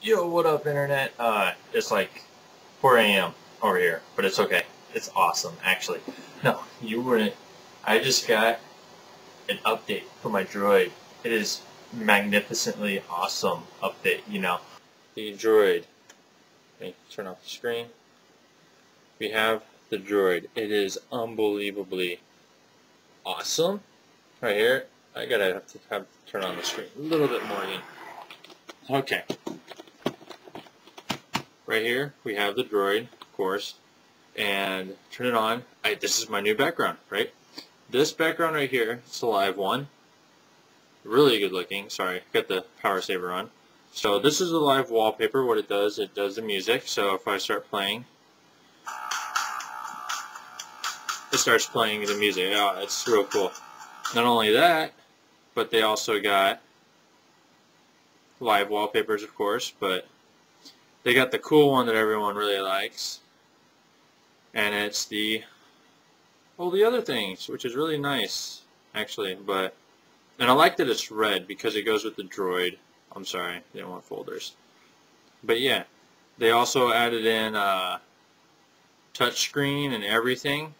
Yo, what up, internet? Uh, it's like 4 a.m. over here, but it's okay. It's awesome, actually. No, you wouldn't. I just got an update for my droid. It is magnificently awesome update, you know. The droid. Let me turn off the screen. We have the droid. It is unbelievably awesome. Right here. I gotta have to have turn on the screen a little bit more again. Okay. Right here, we have the droid, of course, and turn it on. I, this is my new background, right? This background right here, it's a live one. Really good looking. Sorry, got the power saver on. So this is the live wallpaper. What it does, it does the music. So if I start playing, it starts playing the music. Oh, it's real cool. Not only that, but they also got live wallpapers, of course, but they got the cool one that everyone really likes, and it's the all the other things, which is really nice, actually, but and I like that it's red because it goes with the droid. I'm sorry, they don't want folders. But yeah, they also added in uh, touchscreen and everything.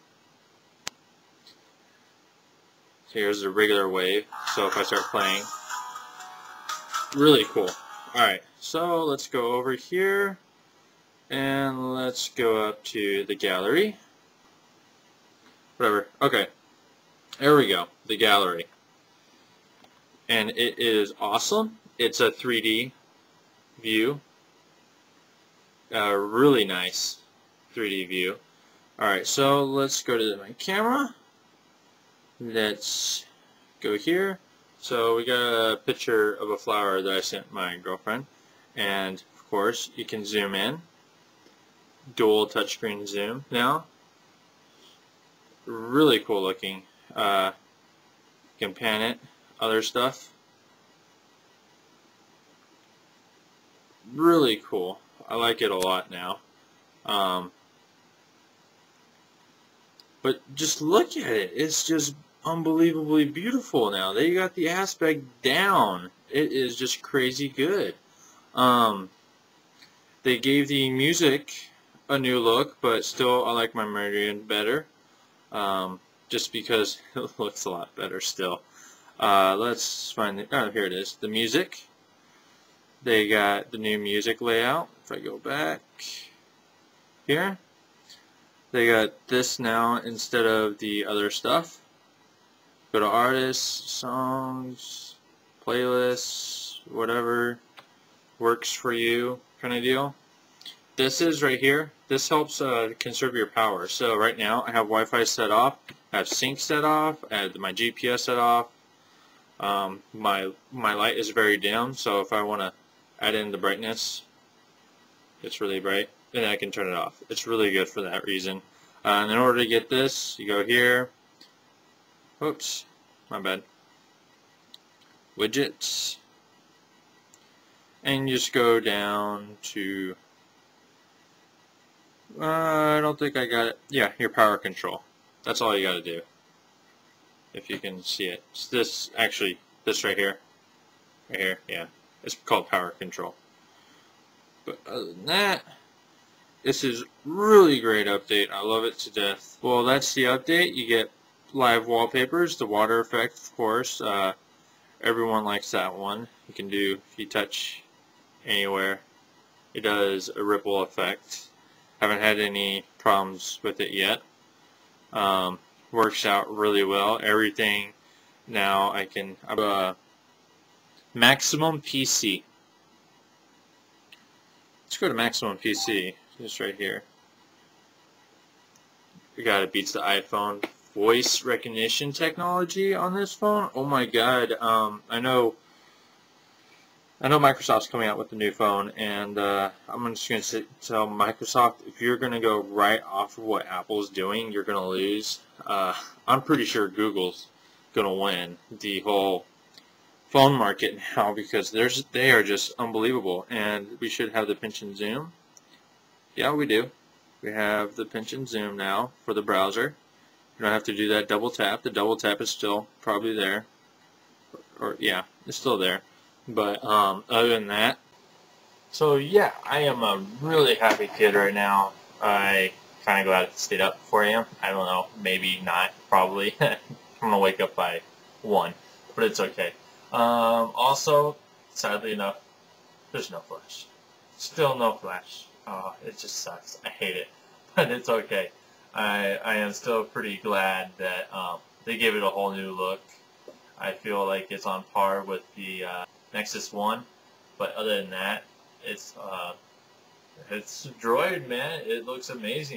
Here's the regular wave. So if I start playing, really cool. Alright, so let's go over here and let's go up to the gallery. Whatever. Okay. There we go. The gallery. And it is awesome. It's a 3D view. Uh, really nice 3D view. Alright, so let's go to my camera. Let's go here. So we got a picture of a flower that I sent my girlfriend. And of course you can zoom in. Dual touchscreen zoom now. Really cool looking. Uh, you can pan it. Other stuff. Really cool. I like it a lot now. Um, but just look at it. It's just unbelievably beautiful now. They got the aspect down. It is just crazy good. Um, they gave the music a new look, but still I like my Meridian better. Um, just because it looks a lot better still. Uh, let's find the, oh here it is, the music. They got the new music layout. If I go back here, they got this now instead of the other stuff. Go to artists, songs, playlists, whatever works for you kind of deal. This is right here. This helps uh, conserve your power. So right now I have Wi-Fi set off, I have sync set off, I have my GPS set off. Um, my my light is very dim, so if I want to add in the brightness, it's really bright, and I can turn it off. It's really good for that reason. Uh, and in order to get this, you go here, Oops, my bad. Widgets. And you just go down to, uh, I don't think I got it. Yeah, your power control. That's all you got to do. If you can see it. It's this, actually, this right here. Right here, yeah. It's called power control. But other than that, this is really great update. I love it to death. Well, that's the update. You get live wallpapers, the water effect, of course. Uh, everyone likes that one. You can do, if you touch anywhere, it does a ripple effect. Haven't had any problems with it yet. Um, works out really well. Everything now I can, uh, maximum PC. Let's go to maximum PC, just right here. We got it beats the iPhone voice recognition technology on this phone. Oh my god, um, I know I know Microsoft's coming out with the new phone, and uh, I'm just going to tell Microsoft, if you're going to go right off of what Apple's doing, you're going to lose. Uh, I'm pretty sure Google's going to win the whole phone market now because there's they are just unbelievable, and we should have the pinch and zoom. Yeah, we do. We have the pinch and zoom now for the browser. You don't have to do that double tap. The double tap is still probably there. Or, or yeah, it's still there. But um, other than that, So yeah, I am a really happy kid right now. I kind of glad I stayed up 4 a.m. I don't know, maybe not, probably. I'm gonna wake up by one, but it's okay. Um, also, sadly enough, there's no Flash. Still no Flash. Oh, it just sucks. I hate it, but it's okay. I I am still pretty glad that um, they gave it a whole new look. I feel like it's on par with the uh, Nexus One, but other than that, it's uh, it's Droid, man. It looks amazing.